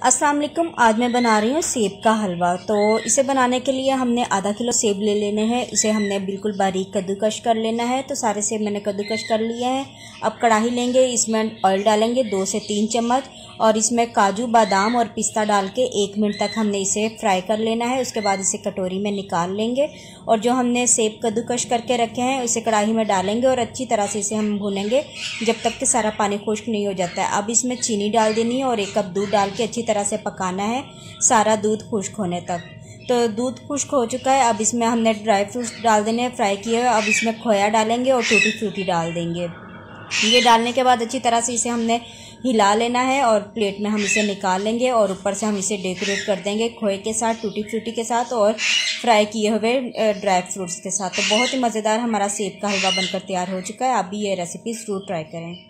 अस्सलाम वालेकुम, आज मैं बना रही हूँ सेब का हलवा। तो इसे बनाने के लिए हमने आधा किलो सेब ले लेने हैं। इसे हमने बिल्कुल बारीक कद्दूकश कर लेना है। तो सारे सेब मैंने कद्दूकश कर लिए हैं। अब कढ़ाई लेंगे, इसमें ऑयल डालेंगे, दो से तीन चम्मच, और इसमें काजू, बादाम और पिस्ता डाल के एक मिनट तक हमने इसे फ्राई कर लेना है। उसके बाद इसे कटोरी में निकाल लेंगे। और जो हमने सेब कद्दूकश करके रखे हैं, उसे कढ़ाई में डालेंगे और अच्छी तरह से इसे हम भूनेंगे, जब तक कि सारा पानी खुश्क नहीं हो जाता है। अब इसमें चीनी डाल देनी है और एक कप दूध डाल के अच्छी तरह से पकाना है, सारा दूध खुश्क होने तक। तो दूध खुश्क हो चुका है, अब इसमें हमने ड्राई फ्रूट्स डाल देने, फ्राई किए हुए, अब इसमें खोया डालेंगे और टूटी फ्रूटी डाल देंगे। ये डालने के बाद अच्छी तरह से इसे हमने हिला लेना है और प्लेट में हम इसे निकाल लेंगे और ऊपर से हम इसे डेकोरेट कर देंगे खोए के साथ, टूटी फ्रूटी के साथ और फ्राई किए हुए ड्राई फ्रूट्स के साथ। तो बहुत ही मज़ेदार हमारा सेब का हलवा बनकर तैयार हो चुका है, आप भी ये रेसिपी ज़रूर ट्राई करें।